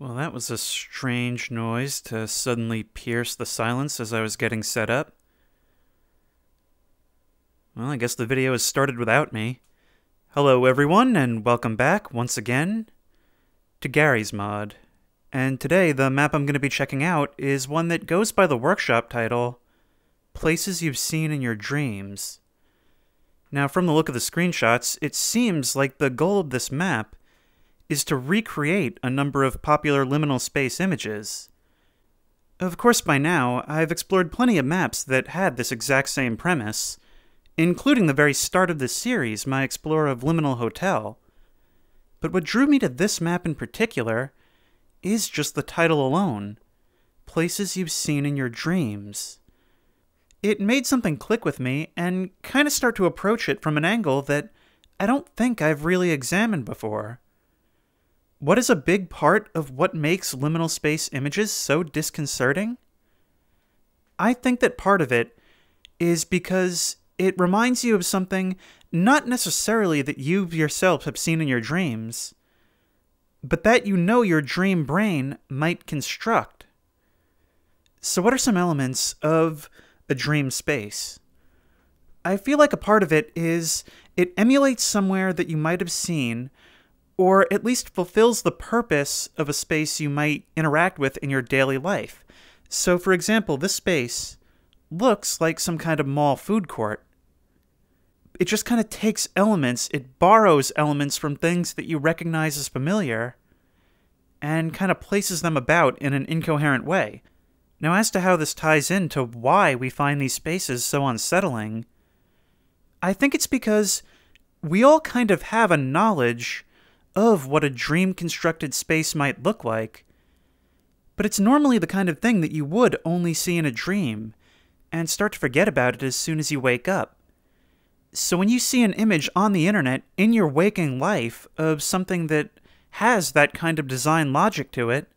Well, that was a strange noise to suddenly pierce the silence as I was getting set up. Well, I guess the video has started without me. Hello, everyone, and welcome back once again to Garry's Mod. And today, the map I'm going to be checking out is one that goes by the workshop title Places You've Seen in Your Dreams. Now, from the look of the screenshots, it seems like the goal of this map is to recreate a number of popular liminal space images. Of course, by now, I've explored plenty of maps that had this exact same premise, including the very start of this series, my explorer of Liminal Hotel. But what drew me to this map in particular is just the title alone Places You've Seen in Your Dreams. It made something click with me and kind of start to approach it from an angle that I don't think I've really examined before. What is a big part of what makes liminal space images so disconcerting? I think that part of it is because it reminds you of something not necessarily that you yourself have seen in your dreams, but that you know your dream brain might construct. So, what are some elements of a dream space? I feel like a part of it is it emulates somewhere that you might have seen or at least fulfills the purpose of a space you might interact with in your daily life. So, for example, this space looks like some kind of mall food court. It just kind of takes elements, it borrows elements from things that you recognize as familiar, and kind of places them about in an incoherent way. Now, as to how this ties into why we find these spaces so unsettling, I think it's because we all kind of have a knowledge of what a dream constructed space might look like. But it's normally the kind of thing that you would only see in a dream, and start to forget about it as soon as you wake up. So when you see an image on the internet in your waking life of something that has that kind of design logic to it,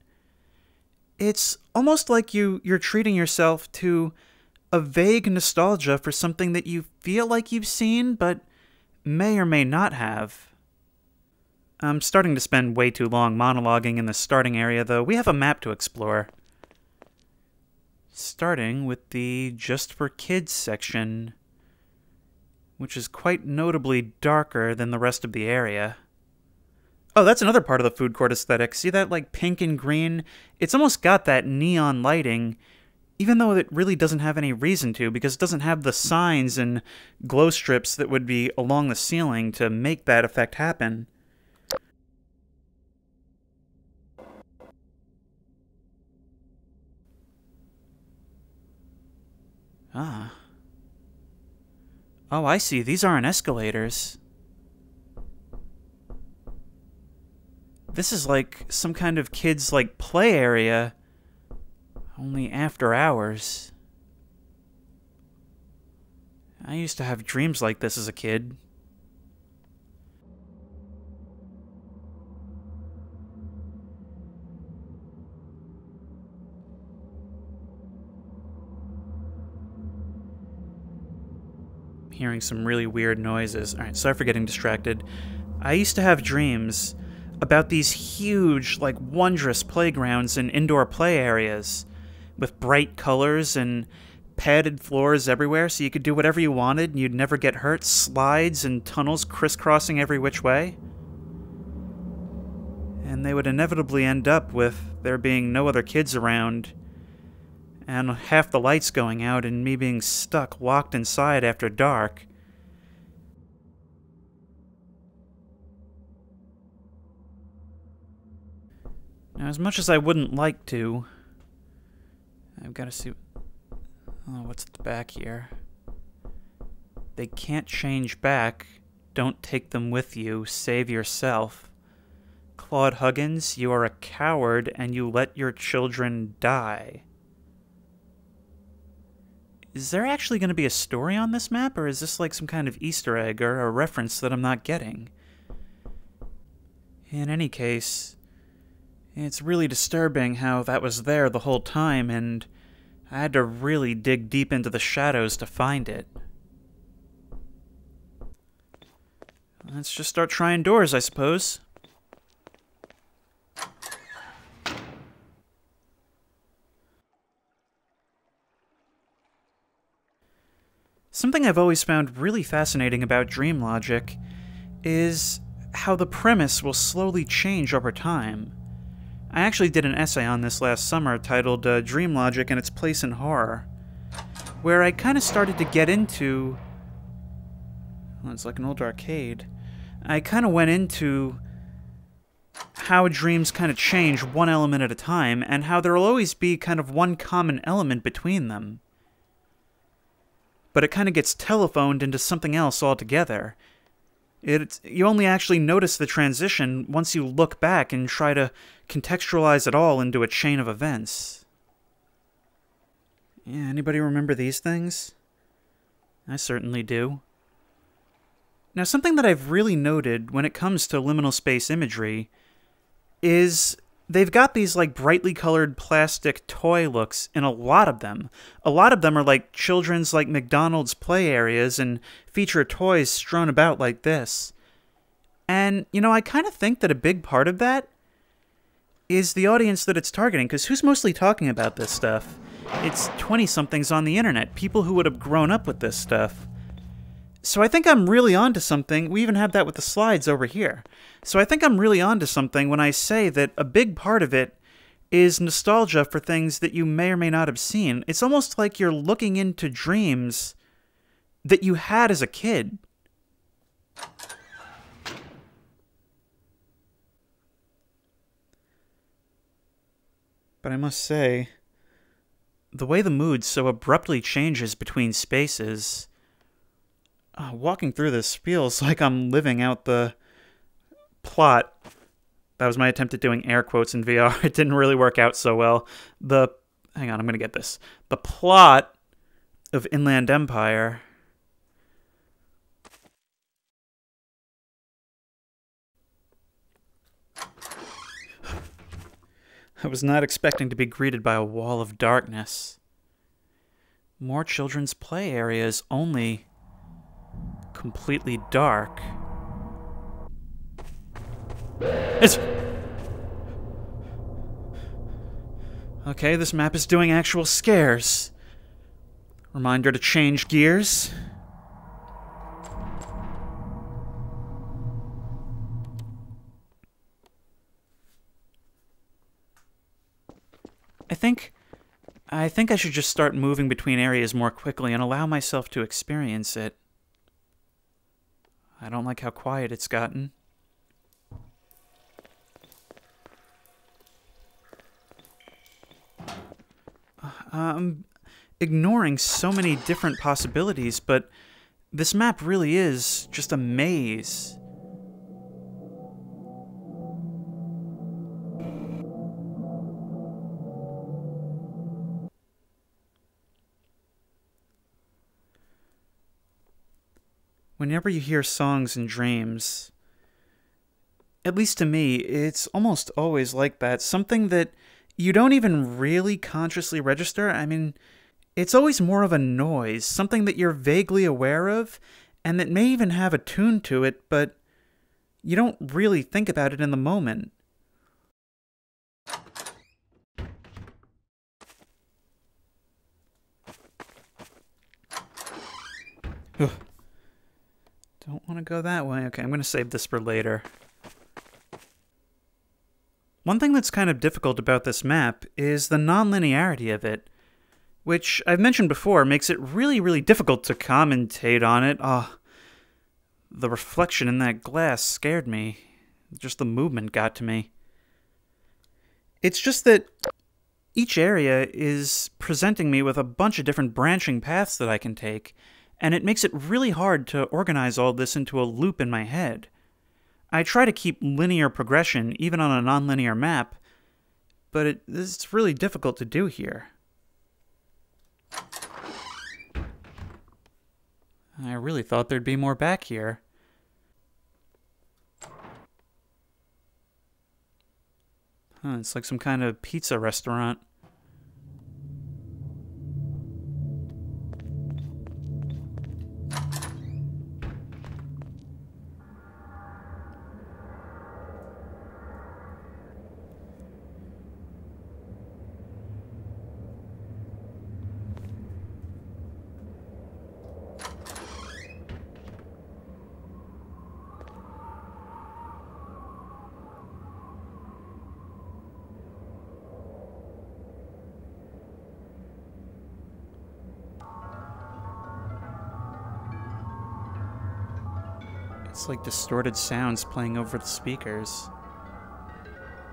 it's almost like you you're treating yourself to a vague nostalgia for something that you feel like you've seen but may or may not have. I'm starting to spend way too long monologuing in the starting area, though. We have a map to explore. Starting with the Just for Kids section, which is quite notably darker than the rest of the area. Oh, that's another part of the food court aesthetic. See that, like, pink and green? It's almost got that neon lighting, even though it really doesn't have any reason to, because it doesn't have the signs and glow strips that would be along the ceiling to make that effect happen. Ah. Oh, I see. These aren't escalators. This is like some kind of kid's like play area. Only after hours. I used to have dreams like this as a kid. Hearing some really weird noises. All right, sorry for getting distracted. I used to have dreams about these huge, like, wondrous playgrounds and indoor play areas with bright colors and padded floors everywhere so you could do whatever you wanted and you'd never get hurt, slides and tunnels crisscrossing every which way. And they would inevitably end up with there being no other kids around and half the lights going out and me being stuck locked inside after dark. Now, as much as I wouldn't like to, I've got to see. Oh, what's at the back here? They can't change back. Don't take them with you. Save yourself. Claude Huggins, you are a coward and you let your children die. Is there actually going to be a story on this map, or is this like some kind of Easter egg or a reference that I'm not getting? In any case, it's really disturbing how that was there the whole time, and I had to really dig deep into the shadows to find it. Let's just start trying doors, I suppose. Something I've always found really fascinating about dream logic is how the premise will slowly change over time. I actually did an essay on this last summer titled uh, Dream Logic and Its Place in Horror, where I kind of started to get into. Well, it's like an old arcade. I kind of went into how dreams kind of change one element at a time, and how there will always be kind of one common element between them. But it kind of gets telephoned into something else altogether. It, you only actually notice the transition once you look back and try to contextualize it all into a chain of events. Yeah, anybody remember these things? I certainly do. Now, something that I've really noted when it comes to liminal space imagery is they've got these like brightly colored plastic toy looks in a lot of them. A lot of them are like children's like McDonald's play areas and feature toys strewn about like this. And you know, I kind of think that a big part of that is the audience that it's targeting because who's mostly talking about this stuff? It's 20 somethings on the internet, people who would have grown up with this stuff. So I think I'm really onto something. We even have that with the slides over here. So I think I'm really onto something when I say that a big part of it is nostalgia for things that you may or may not have seen. It's almost like you're looking into dreams that you had as a kid. But I must say, the way the mood so abruptly changes between spaces uh, walking through this feels like I'm living out the plot. That was my attempt at doing air quotes in VR. It didn't really work out so well. The hang on, I'm gonna get this. The plot of Inland Empire. I was not expecting to be greeted by a wall of darkness. More children's play areas only completely dark. It's... Okay, this map is doing actual scares. Reminder to change gears. I think... I think I should just start moving between areas more quickly and allow myself to experience it. I don't like how quiet it's gotten. I'm ignoring so many different possibilities, but this map really is just a maze. Whenever you hear songs and dreams, at least to me, it's almost always like that. Something that you don't even really consciously register. I mean, it's always more of a noise, something that you're vaguely aware of, and that may even have a tune to it, but you don't really think about it in the moment. Ugh. Don't want to go that way. Okay, I'm going to save this for later. One thing that's kind of difficult about this map is the nonlinearity of it, which I've mentioned before makes it really, really difficult to commentate on it. Ah, oh, the reflection in that glass scared me. Just the movement got to me. It's just that each area is presenting me with a bunch of different branching paths that I can take, and it makes it really hard to organize all this into a loop in my head. I try to keep linear progression even on a nonlinear map, but it, it's really difficult to do here. I really thought there'd be more back here. Huh, it's like some kind of pizza restaurant. Like distorted sounds playing over the speakers.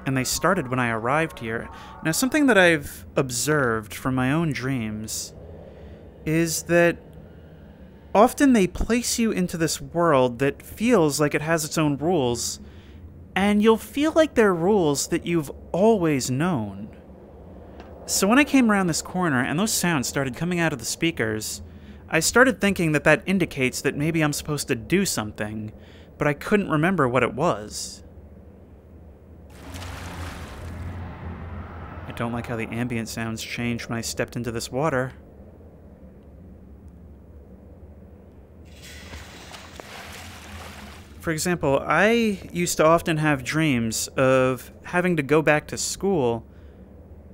And they started when I arrived here. Now, something that I've observed from my own dreams is that often they place you into this world that feels like it has its own rules, and you'll feel like they're rules that you've always known. So when I came around this corner and those sounds started coming out of the speakers, I started thinking that that indicates that maybe I'm supposed to do something, but I couldn't remember what it was. I don't like how the ambient sounds changed when I stepped into this water. For example, I used to often have dreams of having to go back to school,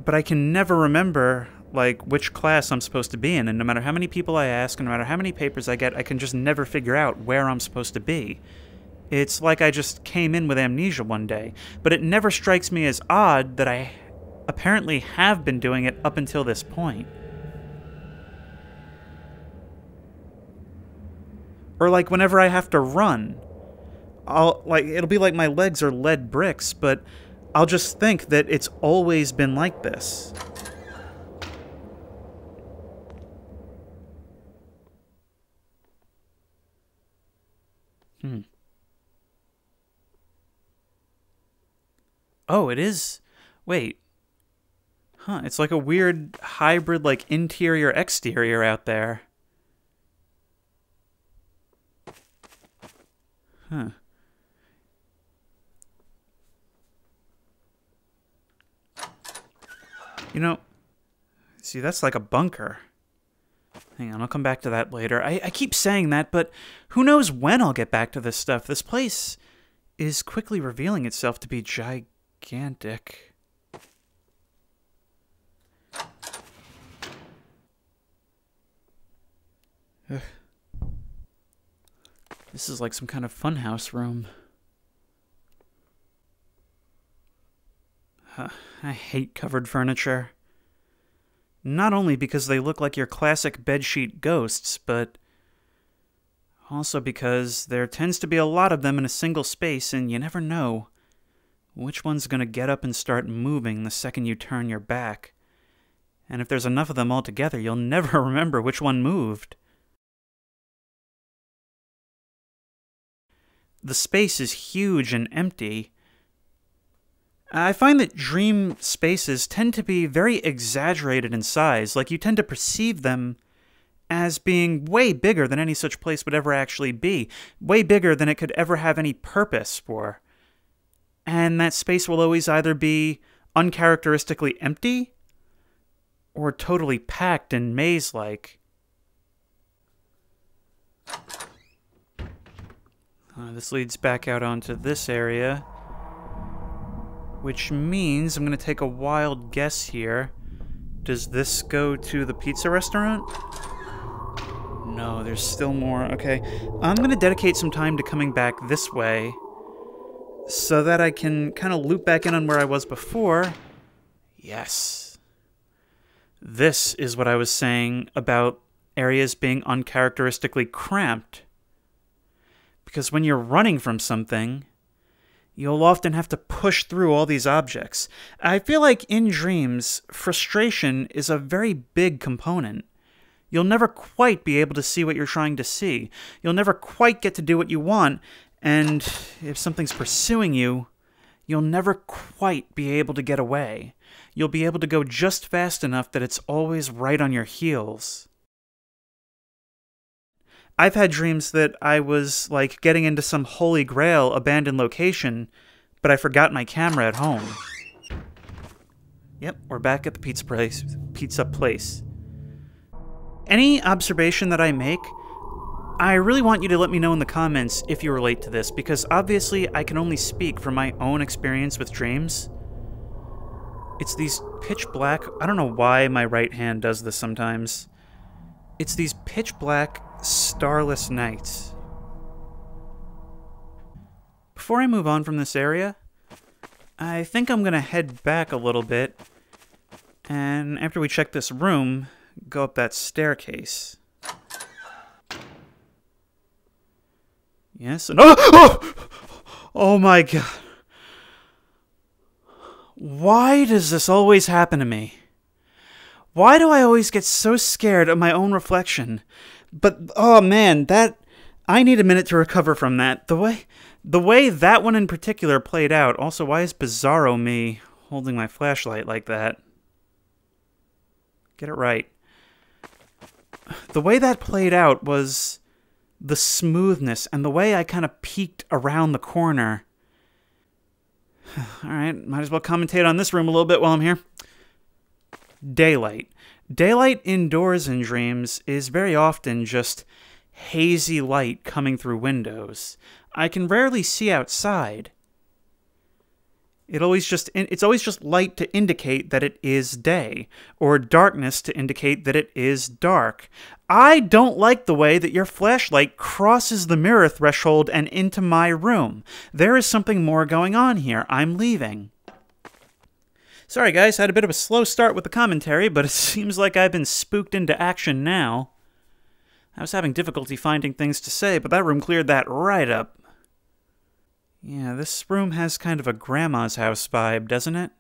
but I can never remember like which class I'm supposed to be in, and no matter how many people I ask, and no matter how many papers I get, I can just never figure out where I'm supposed to be. It's like I just came in with amnesia one day, but it never strikes me as odd that I apparently have been doing it up until this point. Or like whenever I have to run, I'll like it'll be like my legs are lead bricks, but I'll just think that it's always been like this. Hmm. Oh, it is. Wait. Huh, it's like a weird hybrid, like interior exterior out there. Huh. You know, see, that's like a bunker. Hang on, I'll come back to that later. I, I keep saying that, but who knows when I'll get back to this stuff. This place is quickly revealing itself to be gigantic. Ugh. This is like some kind of funhouse room. Uh, I hate covered furniture. Not only because they look like your classic bedsheet ghosts, but also because there tends to be a lot of them in a single space and you never know which one's going to get up and start moving the second you turn your back. And if there's enough of them all together, you'll never remember which one moved. The space is huge and empty, I find that dream spaces tend to be very exaggerated in size, like you tend to perceive them as being way bigger than any such place would ever actually be, way bigger than it could ever have any purpose for. And that space will always either be uncharacteristically empty or totally packed and maze like. Uh, this leads back out onto this area which means I'm going to take a wild guess here. Does this go to the pizza restaurant? No, there's still more. Okay, I'm going to dedicate some time to coming back this way so that I can kind of loop back in on where I was before. Yes. This is what I was saying about areas being uncharacteristically cramped. Because when you're running from something, You'll often have to push through all these objects. I feel like in dreams, frustration is a very big component. You'll never quite be able to see what you're trying to see. You'll never quite get to do what you want, and if something's pursuing you, you'll never quite be able to get away. You'll be able to go just fast enough that it's always right on your heels. I've had dreams that I was like getting into some holy grail abandoned location, but I forgot my camera at home. Yep, we're back at the pizza place. Pizza place. Any observation that I make, I really want you to let me know in the comments if you relate to this, because obviously I can only speak from my own experience with dreams. It's these pitch black. I don't know why my right hand does this sometimes. It's these pitch black starless nights. Before I move on from this area, I think I'm going to head back a little bit, and after we check this room, go up that staircase. Yes, and oh, oh, oh my god. Why does this always happen to me? Why do I always get so scared of my own reflection? But oh man, that I need a minute to recover from that. The way the way that one in particular played out. Also, why is Bizarro me holding my flashlight like that? Get it right. The way that played out was the smoothness and the way I kind of peeked around the corner. All right, might as well commentate on this room a little bit while I'm here. Daylight. Daylight indoors in dreams is very often just hazy light coming through windows. I can rarely see outside. It always just it's always just light to indicate that it is day or darkness to indicate that it is dark. I don't like the way that your flashlight crosses the mirror threshold and into my room. There is something more going on here. I'm leaving. Sorry guys, had a bit of a slow start with the commentary, but it seems like I've been spooked into action now. I was having difficulty finding things to say, but that room cleared that right up. Yeah, this room has kind of a grandma's house vibe, doesn't it?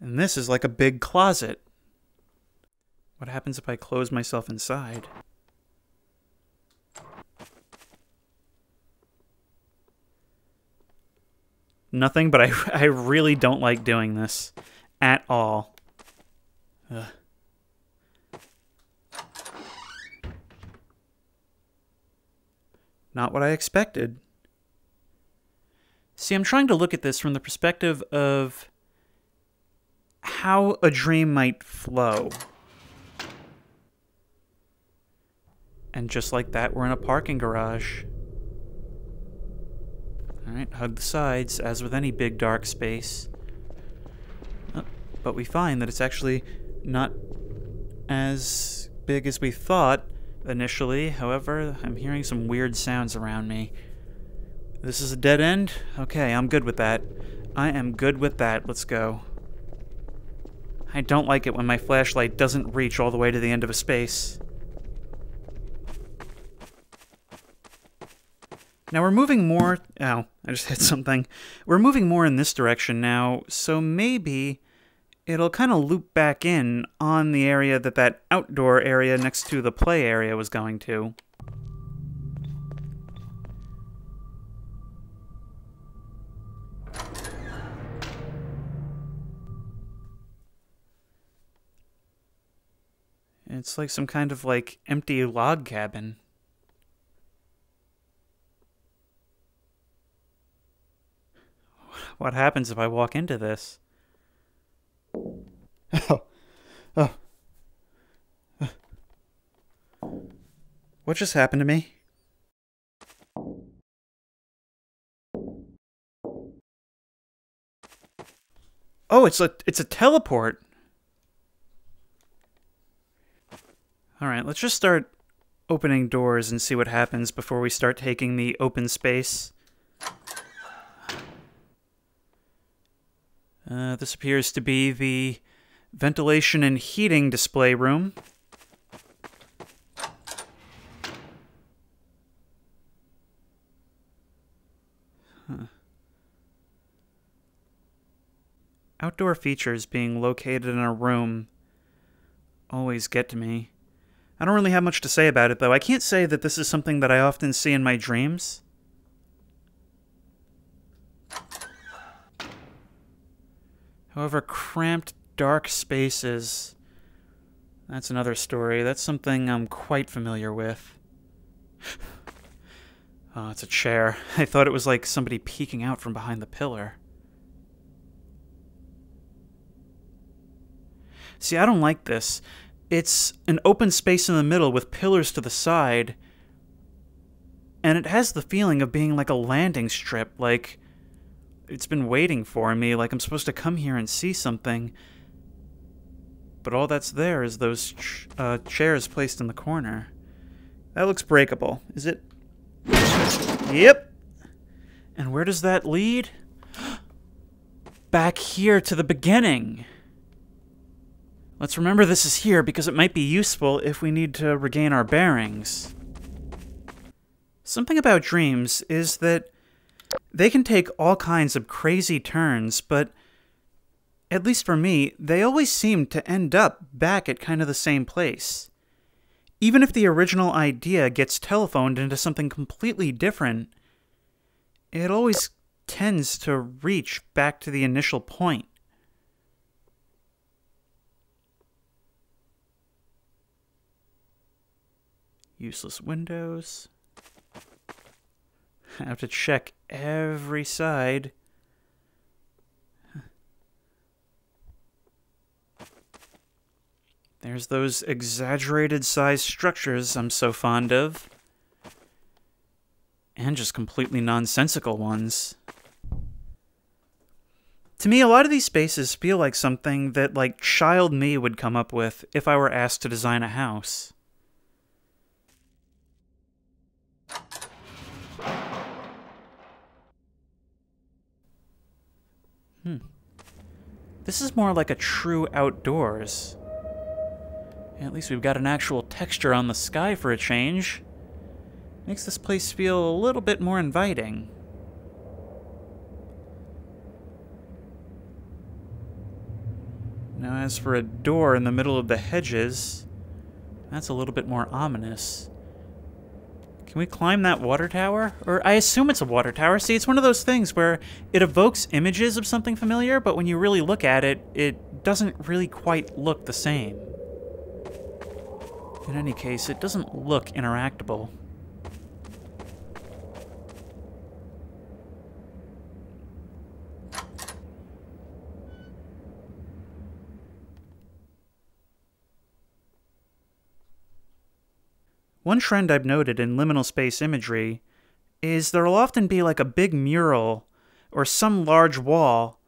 And this is like a big closet. What happens if I close myself inside? Nothing, but I, I really don't like doing this at all. Ugh. Not what I expected. See, I'm trying to look at this from the perspective of how a dream might flow. And just like that, we're in a parking garage. Alright, hug the sides, as with any big dark space. But we find that it's actually not as big as we thought initially. However, I'm hearing some weird sounds around me. This is a dead end? Okay, I'm good with that. I am good with that. Let's go. I don't like it when my flashlight doesn't reach all the way to the end of a space. Now we're moving more... Oh, I just hit something. We're moving more in this direction now, so maybe it'll kind of loop back in on the area that that outdoor area next to the play area was going to. It's like some kind of like empty log cabin. What happens if I walk into this? Oh. Oh. What just happened to me? Oh, it's a it's a teleport. All right, let's just start opening doors and see what happens before we start taking the open space. Uh, this appears to be the ventilation and heating display room. Outdoor features being located in a room always get to me. I don't really have much to say about it, though. I can't say that this is something that I often see in my dreams. However, cramped, dark spaces. That's another story. That's something I'm quite familiar with. oh, it's a chair. I thought it was like somebody peeking out from behind the pillar. See, I don't like this. It's an open space in the middle with pillars to the side. And it has the feeling of being like a landing strip, like it's been waiting for me, like I'm supposed to come here and see something. But all that's there is those ch uh, chairs placed in the corner. That looks breakable. Is it? Yep. And where does that lead? back here to the beginning. Let's remember this is here because it might be useful if we need to regain our bearings. Something about dreams is that they can take all kinds of crazy turns, but at least for me, they always seem to end up back at kind of the same place. Even if the original idea gets telephoned into something completely different, it always tends to reach back to the initial point. Useless windows. I have to check every side. There's those exaggerated sized structures I'm so fond of. And just completely nonsensical ones. To me, a lot of these spaces feel like something that, like, child me would come up with if I were asked to design a house. Hmm. This is more like a true outdoors. At least we've got an actual texture on the sky for a change. Makes this place feel a little bit more inviting. Now, as for a door in the middle of the hedges, that's a little bit more ominous. Can we climb that water tower? Or I assume it's a water tower. See, it's one of those things where it evokes images of something familiar, but when you really look at it, it doesn't really quite look the same. In any case, it doesn't look interactable. One trend I've noted in liminal space imagery is there'll often be like a big mural or some large wall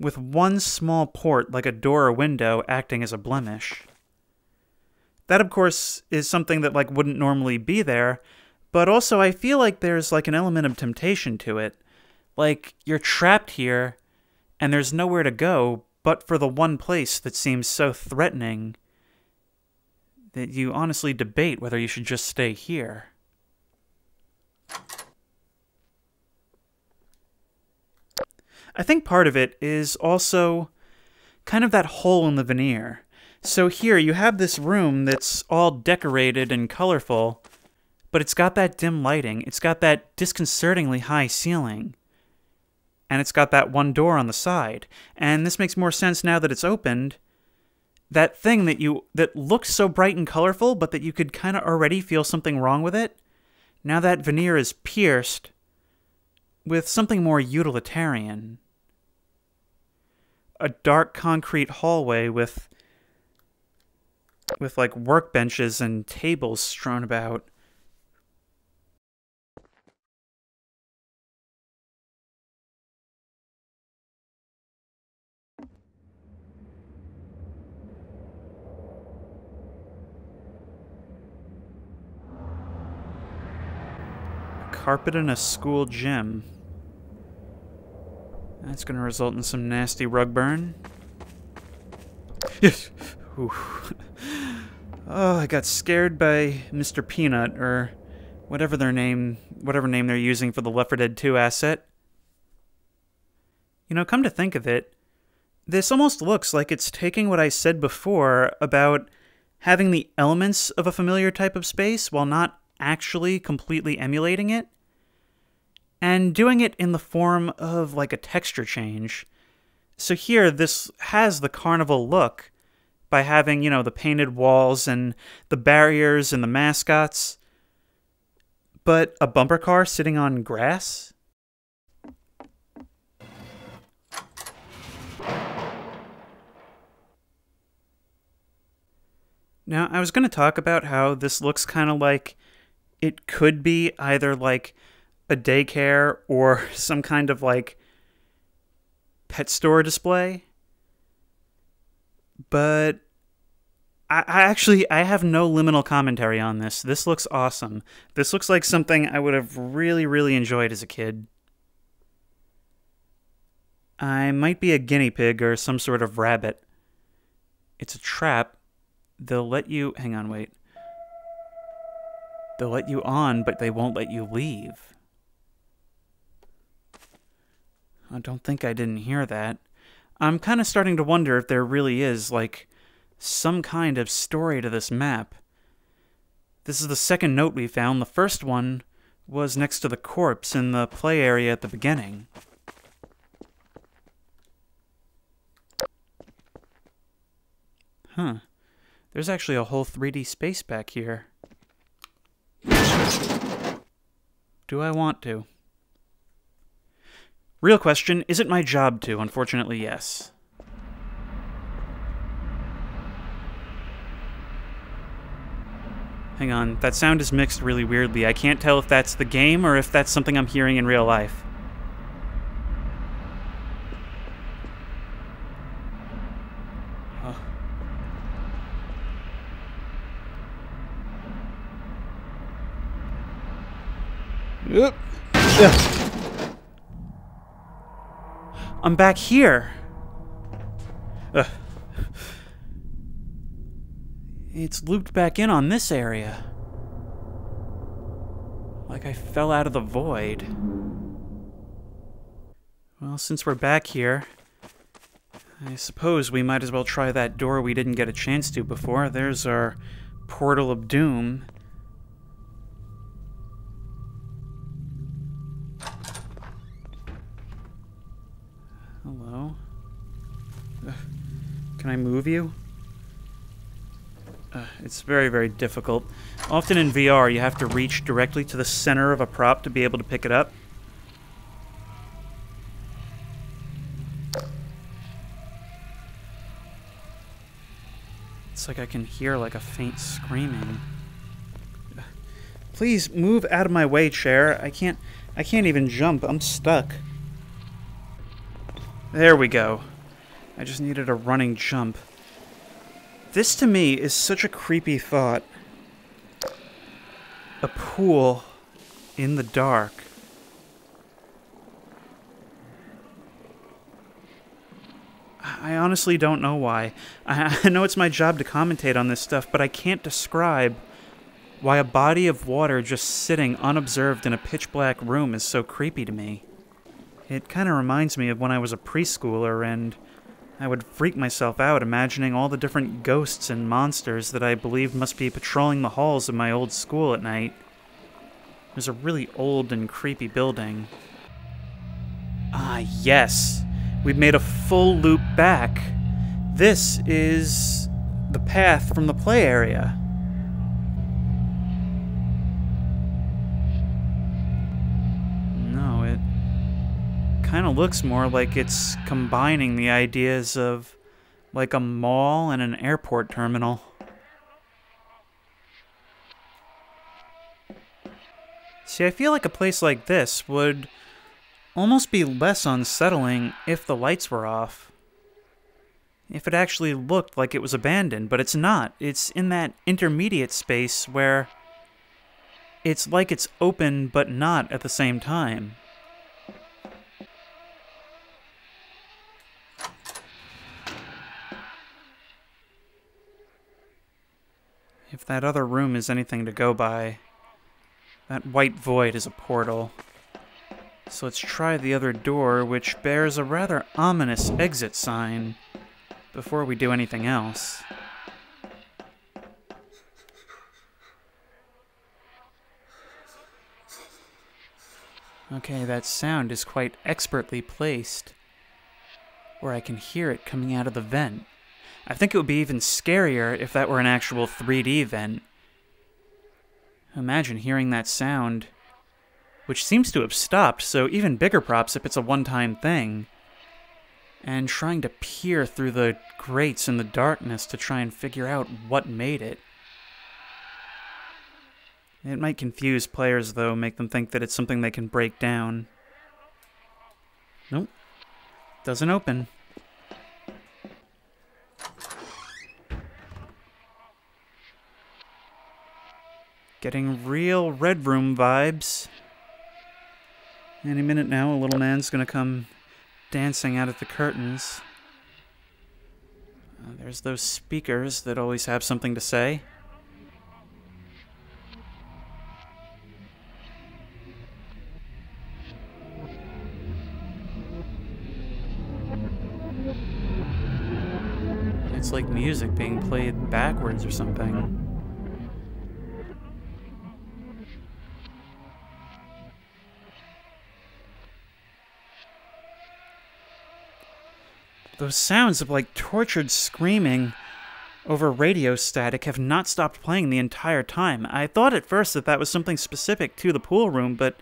with one small port, like a door or window, acting as a blemish. That, of course, is something that like wouldn't normally be there, but also I feel like there's like an element of temptation to it. Like you're trapped here, and there's nowhere to go but for the one place that seems so threatening that you honestly debate whether you should just stay here. I think part of it is also kind of that hole in the veneer. So here you have this room that's all decorated and colorful, but it's got that dim lighting. It's got that disconcertingly high ceiling. And it's got that one door on the side. And this makes more sense now that it's opened. That thing that you that looks so bright and colorful, but that you could kind of already feel something wrong with it. Now that veneer is pierced with something more utilitarian. A dark concrete hallway with with like workbenches and tables strewn about. Carpet in a school gym. That's going to result in some nasty rug burn. Yes. Oh, I got scared by Mr. Peanut, or whatever their name, whatever name they're using for the Left 4 Dead 2 asset. You know, come to think of it, this almost looks like it's taking what I said before about having the elements of a familiar type of space while not actually completely emulating it, and doing it in the form of like a texture change. So here, this has the carnival look, by having, you know, the painted walls and the barriers and the mascots. But a bumper car sitting on grass? Now, I was going to talk about how this looks kind of like it could be either like a daycare or some kind of like pet store display but I, I actually I have no liminal commentary on this. This looks awesome. This looks like something I would have really really enjoyed as a kid. I might be a guinea pig or some sort of rabbit. It's a trap. They'll let you. Hang on, wait. They'll let you on, but they won't let you leave. I don't think I didn't hear that. I'm kind of starting to wonder if there really is, like, some kind of story to this map. This is the second note we found. The first one was next to the corpse in the play area at the beginning. Huh. There's actually a whole 3D space back here. Do I want to? Real question, is it my job to? Unfortunately, yes. Hang on, that sound is mixed really weirdly. I can't tell if that's the game or if that's something I'm hearing in real life. Yep. Yeah. I'm back here. Ugh. It's looped back in on this area. Like I fell out of the void. Well, since we're back here, I suppose we might as well try that door we didn't get a chance to before. There's our portal of doom. Can I move you? Uh, it's very, very difficult. Often in VR, you have to reach directly to the center of a prop to be able to pick it up. It's like I can hear like a faint screaming. Please move out of my way, chair. I can't I can't even jump. I'm stuck. There we go. I just needed a running jump. This to me is such a creepy thought. A pool in the dark. I honestly don't know why. I, know it's my job to commentate on this stuff, but I can't describe why a body of water just sitting unobserved in a pitch black room is so creepy to me. It kind of reminds me of when I was a preschooler and I would freak myself out imagining all the different ghosts and monsters that I believed must be patrolling the halls of my old school at night. It was a really old and creepy building. Ah, yes! We've made a full loop back. This is the path from the play area. Kind of looks more like it's combining the ideas of like a mall and an airport terminal. See, I feel like a place like this would almost be less unsettling if the lights were off. If it actually looked like it was abandoned, but it's not. It's in that intermediate space where it's like it's open but not at the same time. If that other room is anything to go by, that white void is a portal. So let's try the other door, which bears a rather ominous exit sign, before we do anything else. Okay, that sound is quite expertly placed, where I can hear it coming out of the vent. I think it would be even scarier if that were an actual 3D vent. Imagine hearing that sound, which seems to have stopped, so even bigger props if it's a one time thing. And trying to peer through the grates in the darkness to try and figure out what made it. It might confuse players, though, make them think that it's something they can break down. Nope. Doesn't open. Getting real Red Room vibes. Any minute now, a little man's gonna come dancing out of the curtains. Uh, there's those speakers that always have something to say. It's like music being played backwards or something. Those sounds of like tortured screaming over radio static have not stopped playing the entire time. I thought at first that that was something specific to the pool room, but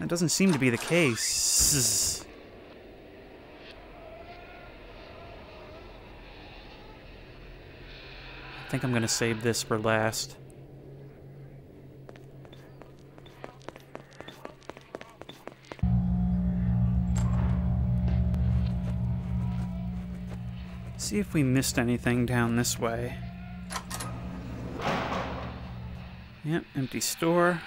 that doesn't seem to be the case. I think I'm going to save this for last. See if we missed anything down this way. Yep, empty store.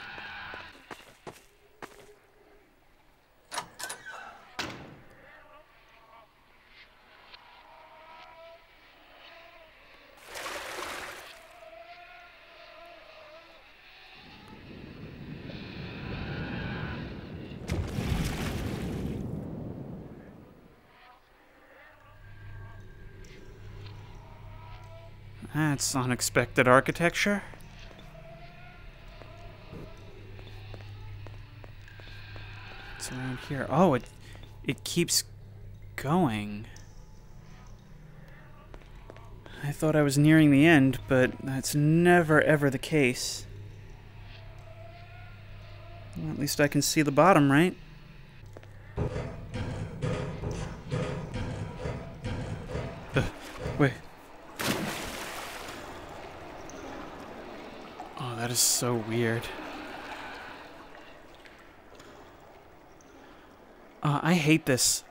That's unexpected architecture. It's around here. Oh, it it keeps going. I thought I was nearing the end, but that's never ever the case. Well, at least I can see the bottom, right? Uh, wait. Oh, that is so weird. Uh, I hate this.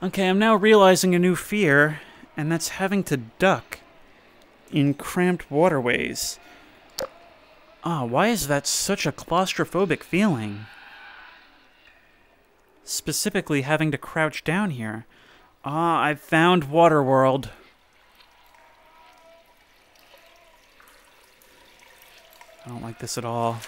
Okay, I'm now realizing a new fear, and that's having to duck in cramped waterways. Ah, why is that such a claustrophobic feeling? Specifically, having to crouch down here. Ah, I've found Waterworld. I don't like this at all.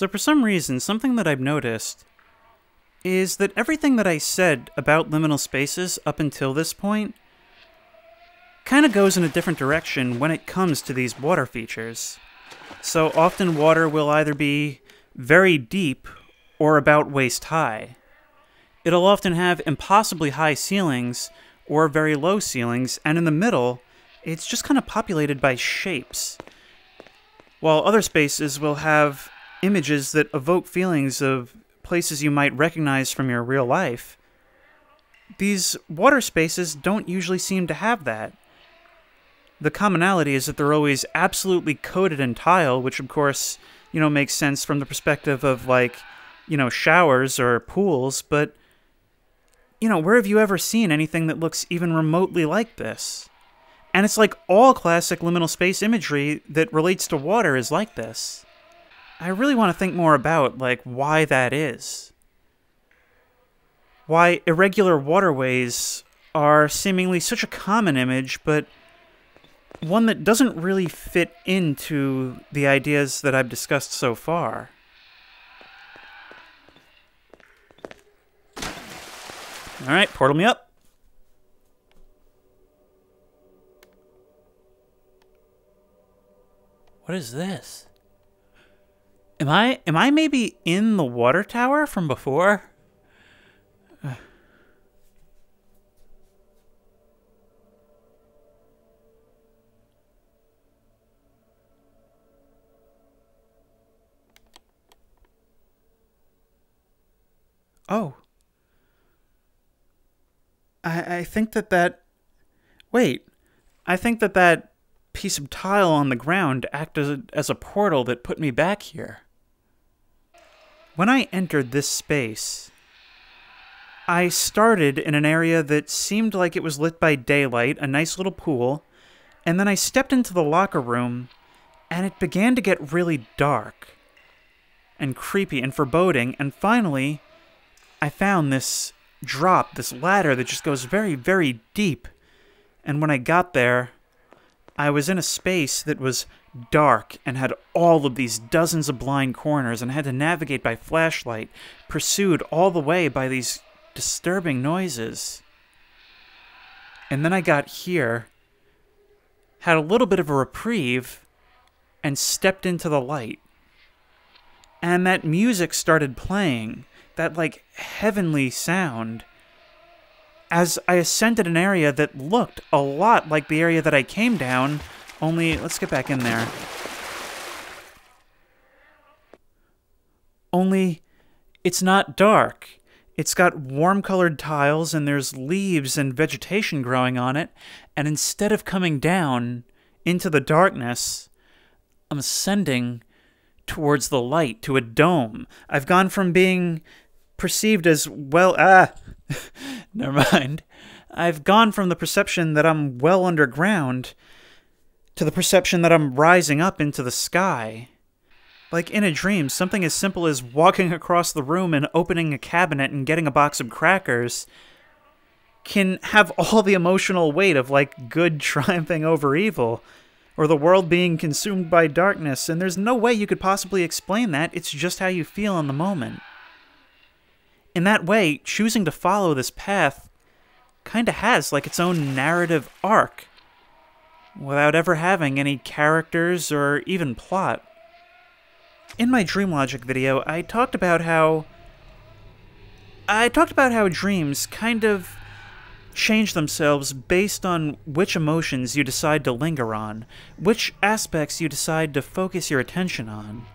So, for some reason, something that I've noticed is that everything that I said about liminal spaces up until this point kind of goes in a different direction when it comes to these water features. So, often water will either be very deep or about waist high. It'll often have impossibly high ceilings or very low ceilings, and in the middle, it's just kind of populated by shapes. While other spaces will have images that evoke feelings of places you might recognize from your real life. These water spaces don't usually seem to have that. The commonality is that they're always absolutely coated in tile, which of course, you know, makes sense from the perspective of like, you know, showers or pools, but you know, where have you ever seen anything that looks even remotely like this? And it's like all classic liminal space imagery that relates to water is like this. I really want to think more about like why that is. Why irregular waterways are seemingly such a common image, but one that doesn't really fit into the ideas that I've discussed so far. All right, portal me up. What is this? Am I am I maybe in the water tower from before? Oh. I I think that that Wait, I think that that piece of tile on the ground acted as a portal that put me back here. When I entered this space, I started in an area that seemed like it was lit by daylight, a nice little pool, and then I stepped into the locker room, and it began to get really dark and creepy and foreboding, and finally, I found this drop, this ladder that just goes very, very deep. And when I got there, I was in a space that was dark and had all of these dozens of blind corners and had to navigate by flashlight, pursued all the way by these disturbing noises. And then I got here, had a little bit of a reprieve, and stepped into the light. And that music started playing, that like heavenly sound, as I ascended an area that looked a lot like the area that I came down, only let's get back in there. Only it's not dark. It's got warm colored tiles and there's leaves and vegetation growing on it. And instead of coming down into the darkness, I'm ascending towards the light to a dome. I've gone from being perceived as, well, ah, never mind. I've gone from the perception that I'm well underground to the perception that I'm rising up into the sky. Like in a dream, something as simple as walking across the room and opening a cabinet and getting a box of crackers can have all the emotional weight of like good triumphing over evil or the world being consumed by darkness, and there's no way you could possibly explain that. It's just how you feel in the moment. In that way, choosing to follow this path kind of has like its own narrative arc without ever having any characters or even plot. In my dream logic video, I talked about how I talked about how dreams kind of change themselves based on which emotions you decide to linger on, which aspects you decide to focus your attention on.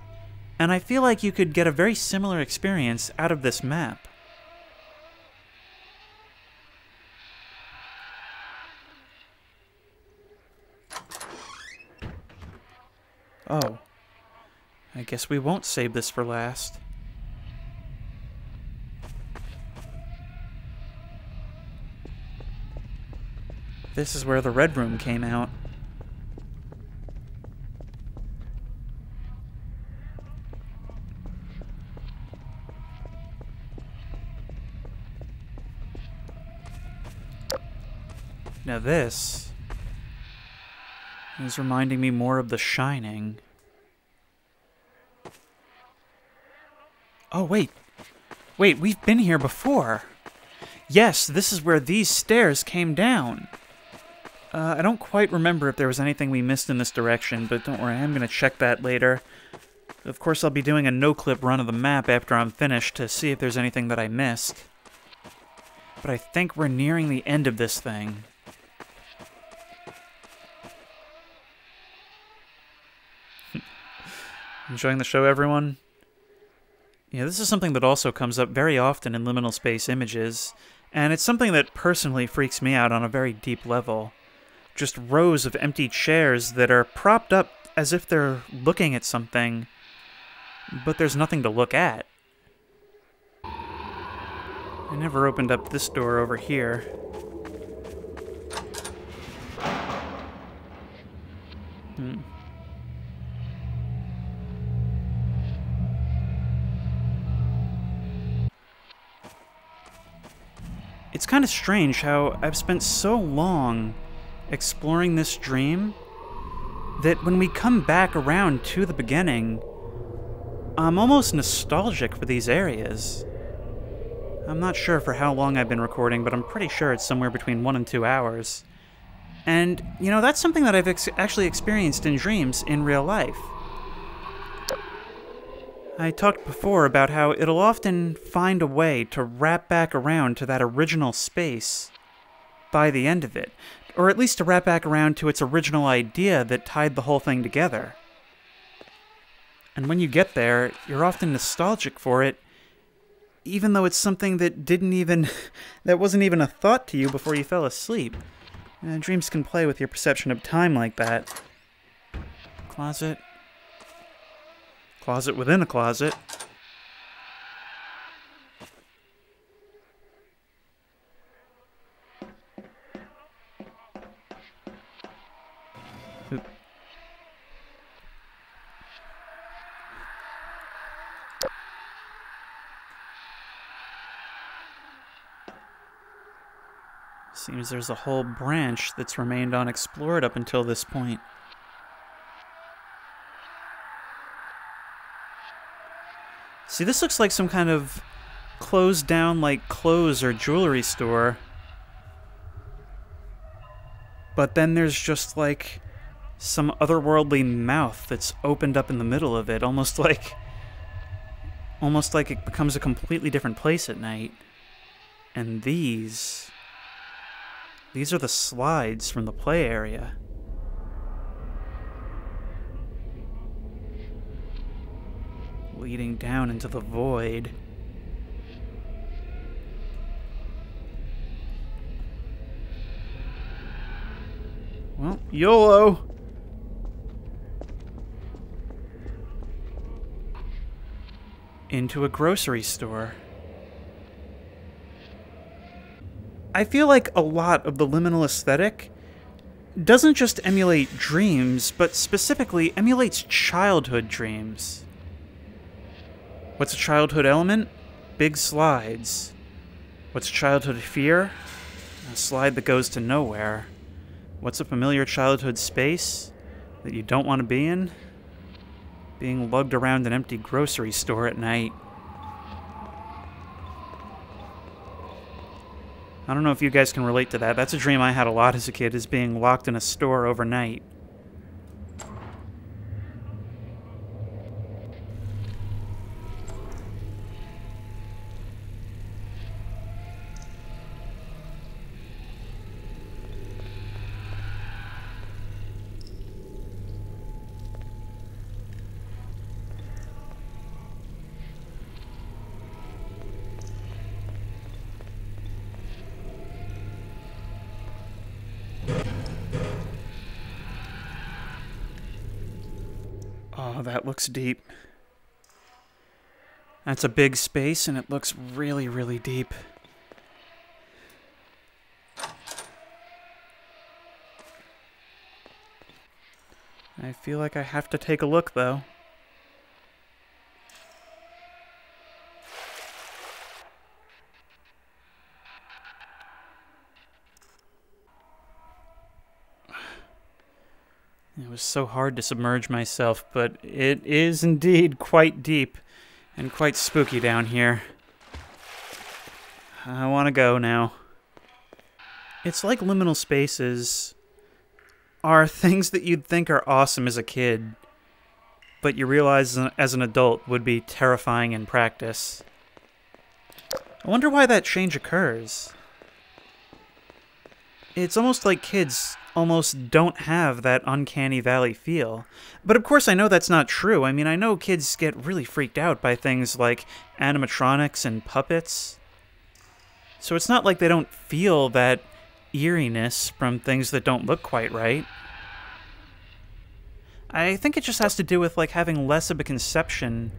And I feel like you could get a very similar experience out of this map. Oh. I guess we won't save this for last. This is where the red room came out. Now this is reminding me more of The Shining. Oh, wait. Wait, we've been here before. Yes, this is where these stairs came down. Uh, I don't quite remember if there was anything we missed in this direction, but don't worry, I'm going to check that later. Of course, I'll be doing a no-clip run of the map after I'm finished to see if there's anything that I missed. But I think we're nearing the end of this thing. Enjoying the show, everyone? Yeah, this is something that also comes up very often in liminal space images, and it's something that personally freaks me out on a very deep level. Just rows of empty chairs that are propped up as if they're looking at something, but there's nothing to look at. I never opened up this door over here. Hmm. It's kind of strange how I've spent so long exploring this dream that when we come back around to the beginning, I'm almost nostalgic for these areas. I'm not sure for how long I've been recording, but I'm pretty sure it's somewhere between one and two hours. And, you know, that's something that I've ex actually experienced in dreams in real life. I talked before about how it'll often find a way to wrap back around to that original space by the end of it, or at least to wrap back around to its original idea that tied the whole thing together. And when you get there, you're often nostalgic for it, even though it's something that didn't even, that wasn't even a thought to you before you fell asleep. Uh, dreams can play with your perception of time like that. Closet. Closet within a closet. Seems there's a whole branch that's remained unexplored up until this point. See, this looks like some kind of closed down, like, clothes or jewelry store. But then there's just, like, some otherworldly mouth that's opened up in the middle of it, almost like. Almost like it becomes a completely different place at night. And these. These are the slides from the play area. Leading down into the void. Well, YOLO! Into a grocery store. I feel like a lot of the liminal aesthetic doesn't just emulate dreams, but specifically emulates childhood dreams. What's a childhood element? Big slides. What's a childhood fear? A slide that goes to nowhere. What's a familiar childhood space that you don't want to be in? Being lugged around an empty grocery store at night. I don't know if you guys can relate to that. That's a dream I had a lot as a kid, is being locked in a store overnight. Oh, that deep. That's a big space, and it looks really, really deep. I feel like I have to take a look, though. It was so hard to submerge myself, but it is indeed quite deep and quite spooky down here. I want to go now. It's like liminal spaces are things that you'd think are awesome as a kid, but you realize as an adult would be terrifying in practice. I wonder why that change occurs. It's almost like kids almost don't have that uncanny valley feel. But of course, I know that's not true. I mean, I know kids get really freaked out by things like animatronics and puppets. So it's not like they don't feel that eeriness from things that don't look quite right. I think it just has to do with like having less of a conception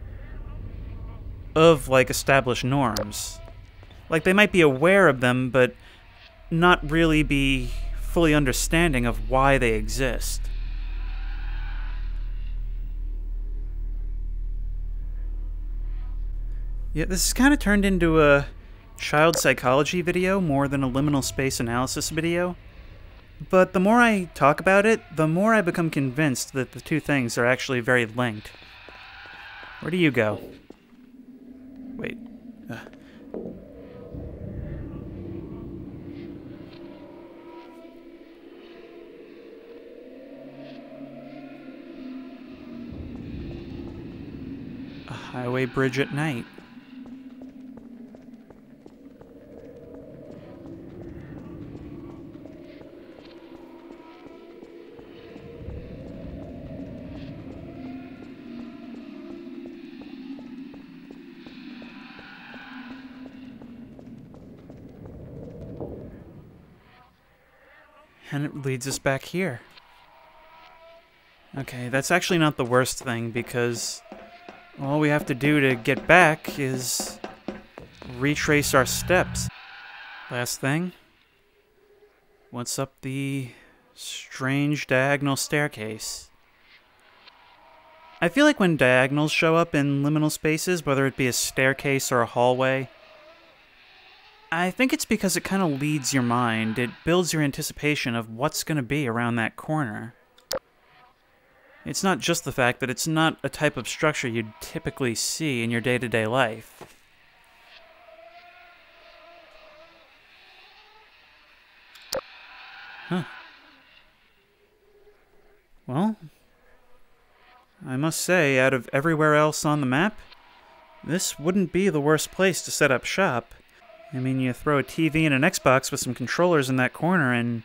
of like established norms. Like they might be aware of them, but not really be fully understanding of why they exist. Yeah, this has kind of turned into a child psychology video more than a liminal space analysis video. But the more I talk about it, the more I become convinced that the two things are actually very linked. Where do you go? Wait. Uh. Highway bridge at night. And it leads us back here. Okay, that's actually not the worst thing because all we have to do to get back is retrace our steps. Last thing. What's up the strange diagonal staircase? I feel like when diagonals show up in liminal spaces, whether it be a staircase or a hallway, I think it's because it kind of leads your mind. It builds your anticipation of what's going to be around that corner. It's not just the fact that it's not a type of structure you'd typically see in your day to day life. Huh. Well, I must say, out of everywhere else on the map, this wouldn't be the worst place to set up shop. I mean, you throw a TV and an Xbox with some controllers in that corner, and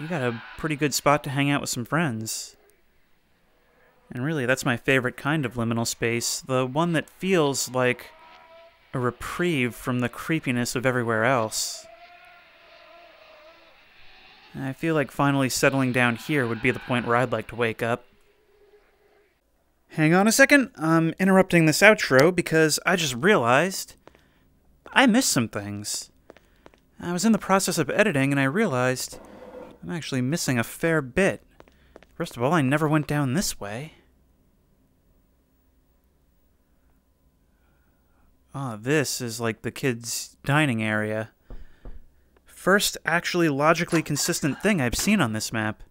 you got a pretty good spot to hang out with some friends. And really, that's my favorite kind of liminal space, the one that feels like a reprieve from the creepiness of everywhere else. I feel like finally settling down here would be the point where I'd like to wake up. Hang on a second, I'm interrupting this outro because I just realized I missed some things. I was in the process of editing and I realized I'm actually missing a fair bit. First of all, I never went down this way. Ah, this is like the kids' dining area. First actually logically consistent thing I've seen on this map.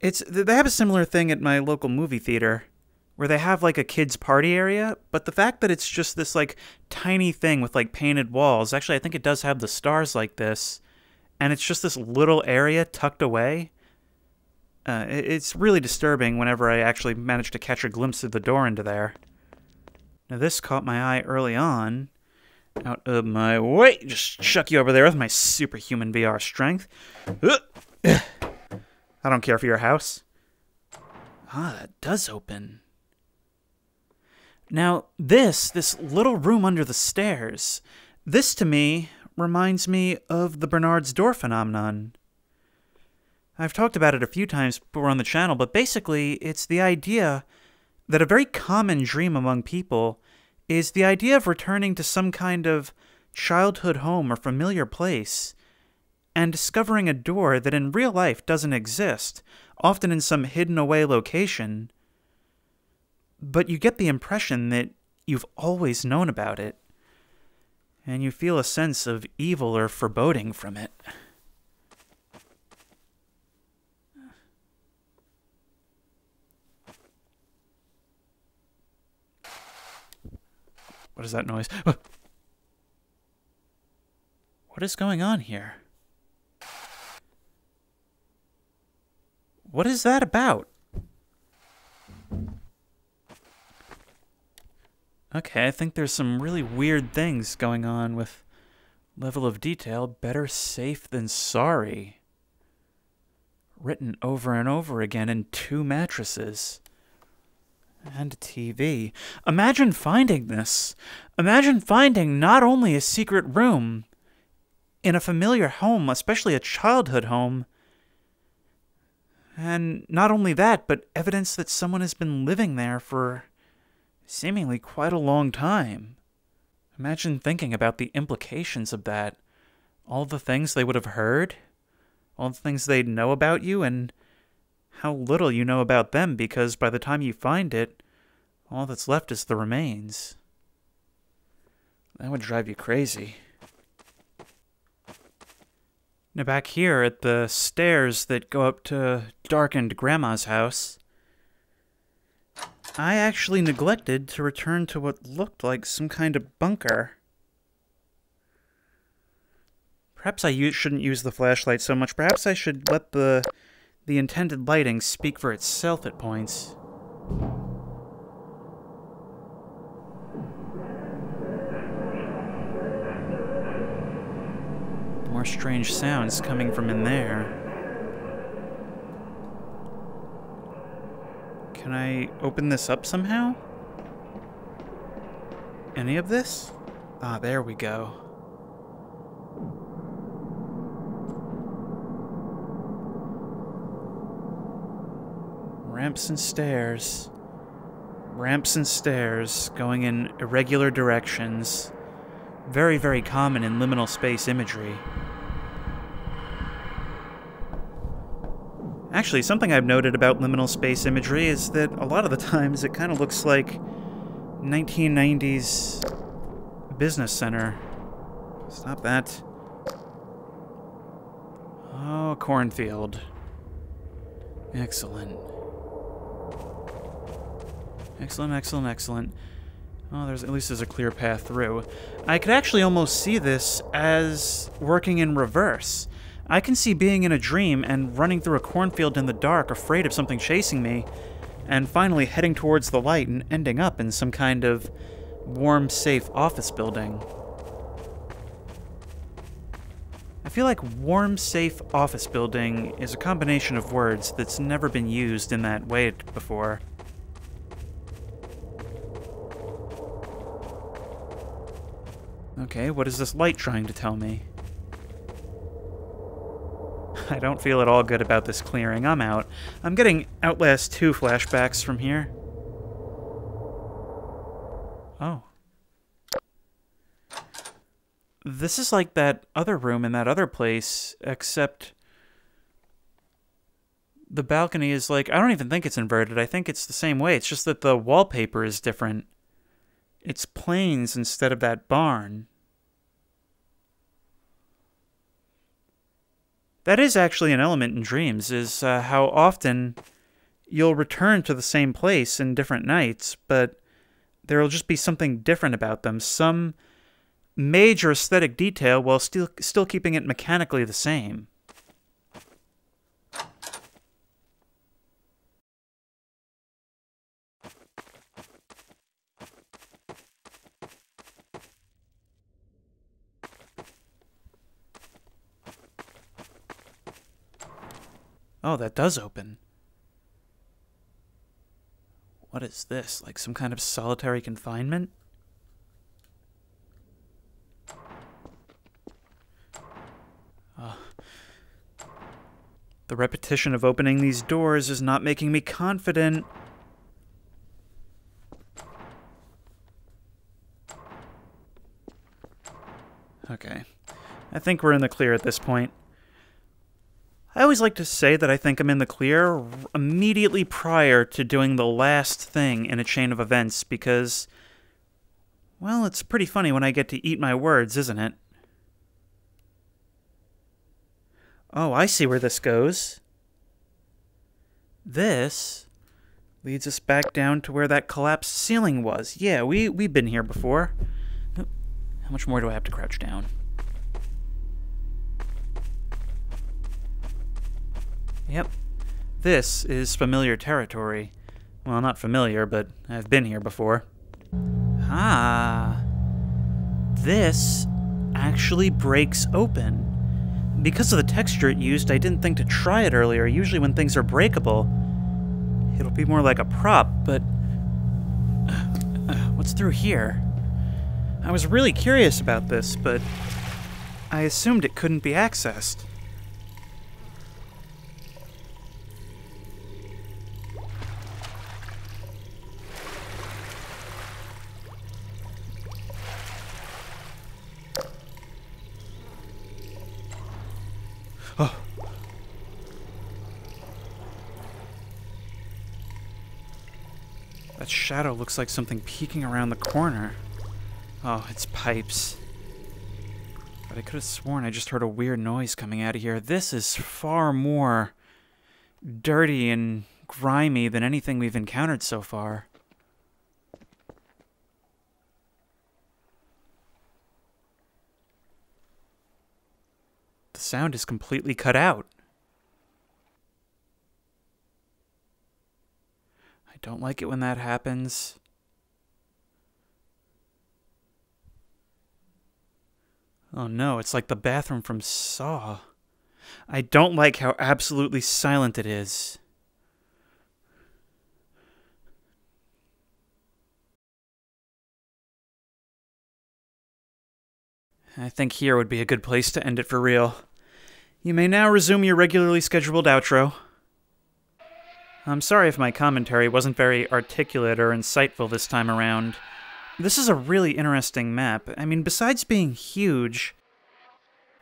It's they have a similar thing at my local movie theater where they have like a kids party area, but the fact that it's just this like tiny thing with like painted walls, actually I think it does have the stars like this, and it's just this little area tucked away. Uh, it's really disturbing whenever I actually manage to catch a glimpse of the door into there. Now this caught my eye early on. Out of my way! Just chuck you over there with my superhuman VR strength. I don't care for your house. Ah, that does open. Now, this, this little room under the stairs, this to me reminds me of the Bernard's door phenomenon. I've talked about it a few times before on the channel, but basically, it's the idea that a very common dream among people is the idea of returning to some kind of childhood home or familiar place and discovering a door that in real life doesn't exist, often in some hidden away location. But you get the impression that you've always known about it, and you feel a sense of evil or foreboding from it. What is that noise? What is going on here? What is that about? Okay, I think there's some really weird things going on with level of detail. Better safe than sorry. Written over and over again in two mattresses. And TV. Imagine finding this. Imagine finding not only a secret room in a familiar home, especially a childhood home, and not only that, but evidence that someone has been living there for seemingly quite a long time. Imagine thinking about the implications of that. All the things they would have heard, all the things they'd know about you, and how little you know about them because by the time you find it, all that's left is the remains. That would drive you crazy. Now, back here at the stairs that go up to darkened Grandma's house, I actually neglected to return to what looked like some kind of bunker. Perhaps I shouldn't use the flashlight so much. Perhaps I should let the the intended lighting speak for itself at points. More strange sounds coming from in there. Can I open this up somehow? Any of this? Ah, there we go. Ramps and stairs. Ramps and stairs going in irregular directions. Very, very common in liminal space imagery. Actually, something I've noted about liminal space imagery is that a lot of the times it kind of looks like 1990s business center. Stop that. Oh, cornfield. Excellent. Excellent, excellent, excellent. Oh, there's at least there's a clear path through. I could actually almost see this as working in reverse. I can see being in a dream and running through a cornfield in the dark, afraid of something chasing me, and finally heading towards the light and ending up in some kind of warm, safe office building. I feel like warm, safe office building is a combination of words that's never been used in that way before. Okay, what is this light trying to tell me? I don't feel at all good about this clearing. I'm out. I'm getting Outlast 2 flashbacks from here. Oh. This is like that other room in that other place, except the balcony is like, I don't even think it's inverted. I think it's the same way. It's just that the wallpaper is different. It's planes instead of that barn. That is actually an element in dreams, is uh, how often you'll return to the same place in different nights, but there'll just be something different about them, some major aesthetic detail while still still keeping it mechanically the same. Oh, that does open. What is this? Like some kind of solitary confinement? Uh, the repetition of opening these doors is not making me confident. Okay. I think we're in the clear at this point. I always like to say that I think I'm in the clear immediately prior to doing the last thing in a chain of events because, well, it's pretty funny when I get to eat my words, isn't it? Oh, I see where this goes. This leads us back down to where that collapsed ceiling was. Yeah, we, we've been here before. How much more do I have to crouch down? Yep. This is familiar territory. Well, not familiar, but I've been here before. Ah. This actually breaks open. Because of the texture it used, I didn't think to try it earlier. Usually when things are breakable, it'll be more like a prop, but... what's through here? I was really curious about this, but I assumed it couldn't be accessed. Shadow looks like something peeking around the corner. Oh, it's pipes. But I could have sworn I just heard a weird noise coming out of here. This is far more dirty and grimy than anything we've encountered so far. The sound is completely cut out. Don't like it when that happens. Oh no, it's like the bathroom from Saw. I don't like how absolutely silent it is. I think here would be a good place to end it for real. You may now resume your regularly scheduled outro. I'm sorry if my commentary wasn't very articulate or insightful this time around. This is a really interesting map. I mean, besides being huge,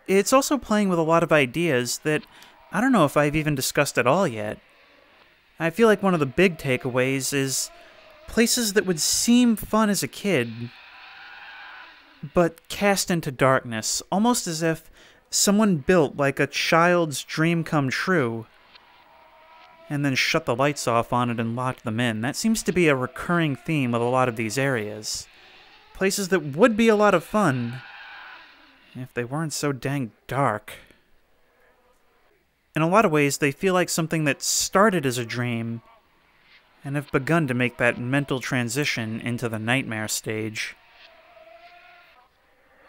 it's also playing with a lot of ideas that I don't know if I've even discussed at all yet. I feel like one of the big takeaways is places that would seem fun as a kid, but cast into darkness, almost as if someone built like a child's dream come true and then shut the lights off on it and locked them in. That seems to be a recurring theme with a lot of these areas. Places that would be a lot of fun if they weren't so dang dark. In a lot of ways, they feel like something that started as a dream and have begun to make that mental transition into the nightmare stage.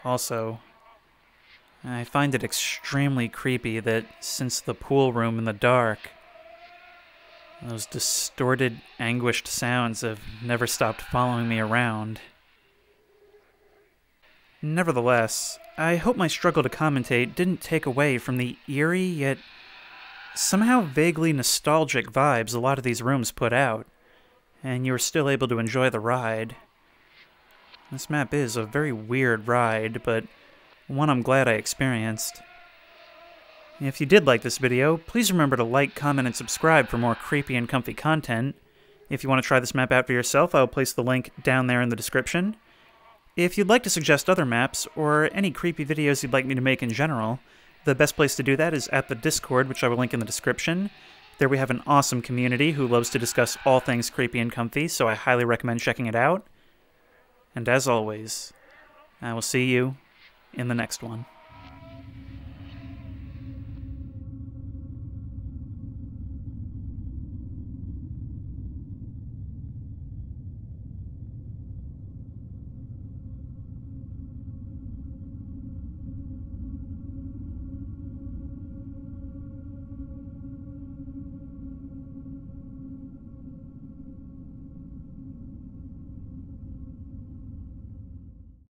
Also, I find it extremely creepy that since the pool room in the dark, those distorted, anguished sounds have never stopped following me around. Nevertheless, I hope my struggle to commentate didn't take away from the eerie yet somehow vaguely nostalgic vibes a lot of these rooms put out, and you were still able to enjoy the ride. This map is a very weird ride, but one I'm glad I experienced. If you did like this video, please remember to like, comment, and subscribe for more creepy and comfy content. If you want to try this map out for yourself, I'll place the link down there in the description. If you'd like to suggest other maps, or any creepy videos you'd like me to make in general, the best place to do that is at the Discord, which I will link in the description. There we have an awesome community who loves to discuss all things creepy and comfy, so I highly recommend checking it out. And as always, I will see you in the next one.